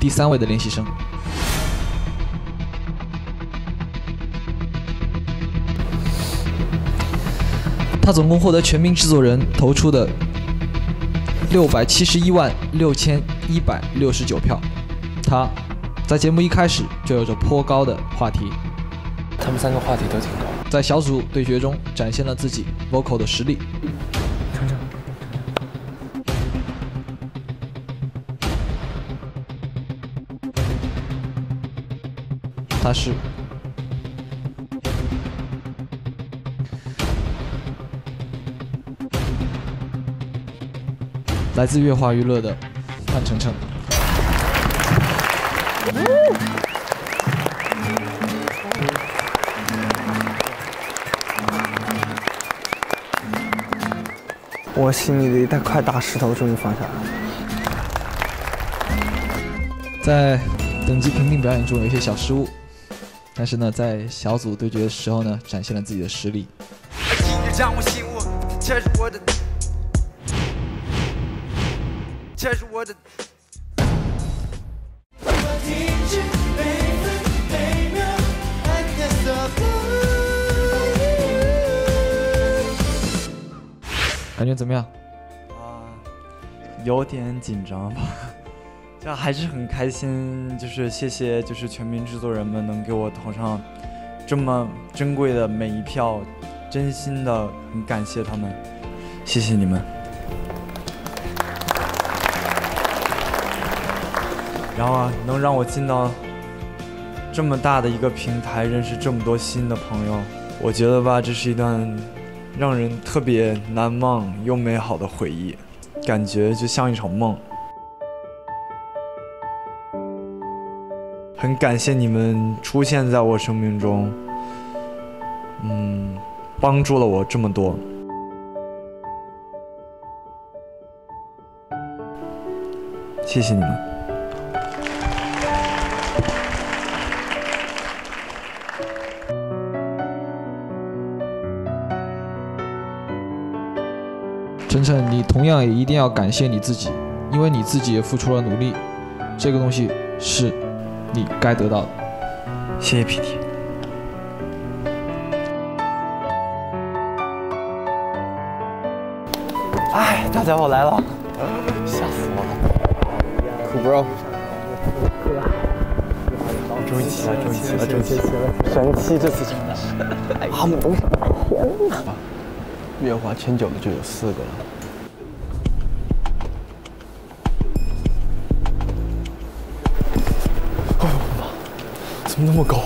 第三位的练习生。他总共获得全民制作人投出的六百七十一万六千一百六十九票。他在节目一开始就有着颇高的话题，他们三个话题都挺高。在小组对决中展现了自己 vocal 的实力。他是来自乐华娱乐的范丞丞。我心里的一大块大石头终于放下了。在等级评定表演中有一些小失误，但是呢，在小组对决的时候呢，展现了自己的实力。这是我的，这是我的感觉怎么样？啊，有点紧张吧，这还是很开心。就是谢谢，就是全民制作人们能给我投上这么珍贵的每一票，真心的很感谢他们，谢谢你们。然后啊，能让我进到这么大的一个平台，认识这么多新的朋友，我觉得吧，这是一段。让人特别难忘又美好的回忆，感觉就像一场梦。很感谢你们出现在我生命中，嗯，帮助了我这么多，谢谢你们。晨晨，你同样也一定要感谢你自己，因为你自己也付出了努力，这个东西是你该得到的。谢谢 PT。哎，大家我来了，吓死我了。Cool bro。终于齐了，终于齐了，终于齐了！神七这次真的是，他们都是天哪！月华签九的就有四个了。那么高？